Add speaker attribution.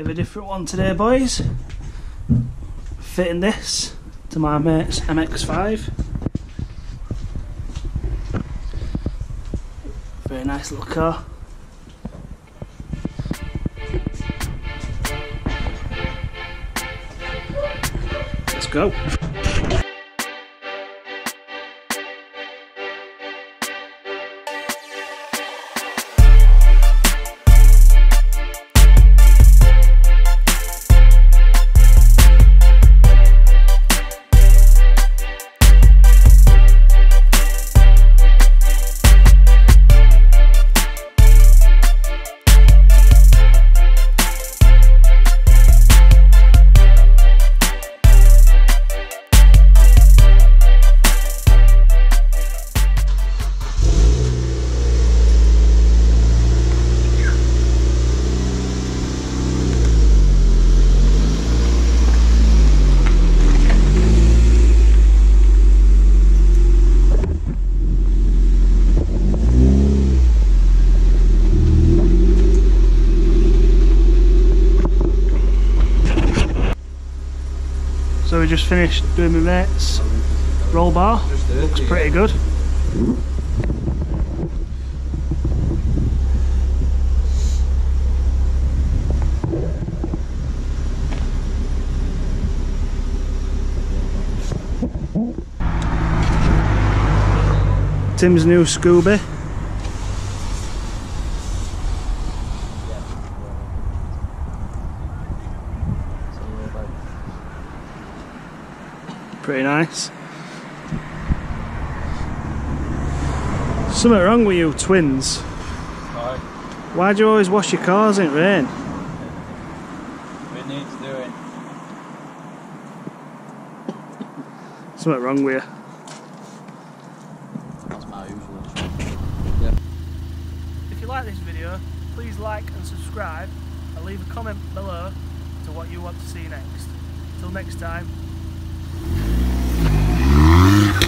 Speaker 1: of a different one today, boys. Fitting this to my mate's MX5. Very nice little car. Let's go. So we just finished doing my mates roll bar. Looks pretty good. Tim's new Scooby. Pretty nice. Something wrong with you twins. Why do you always wash your cars in rain?
Speaker 2: We need to do it.
Speaker 1: Something wrong with you.
Speaker 2: That's my usual. Yeah.
Speaker 1: If you like this video, please like and subscribe and leave a comment below to what you want to see next. Till next time. Mm-hmm.